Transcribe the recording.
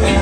Yeah.